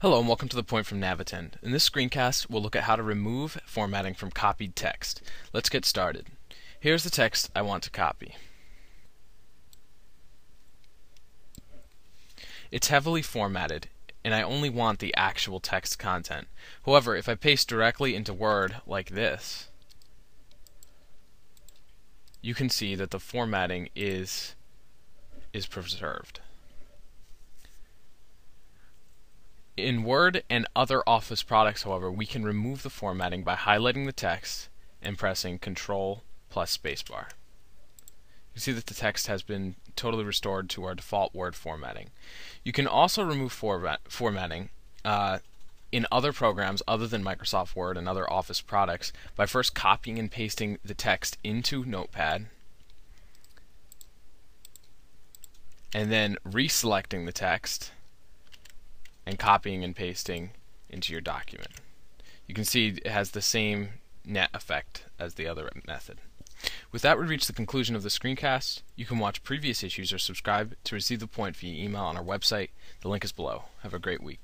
Hello and welcome to the point from Navitend. In this screencast, we'll look at how to remove formatting from copied text. Let's get started. Here's the text I want to copy. It's heavily formatted, and I only want the actual text content. However, if I paste directly into Word like this, you can see that the formatting is is preserved. In Word and other Office products, however, we can remove the formatting by highlighting the text and pressing Control plus spacebar. You see that the text has been totally restored to our default Word formatting. You can also remove format formatting uh, in other programs other than Microsoft Word and other Office products by first copying and pasting the text into Notepad and then reselecting the text and copying and pasting into your document. You can see it has the same net effect as the other method. With that, we reach the conclusion of the screencast. You can watch previous issues or subscribe to receive the point via email on our website. The link is below. Have a great week.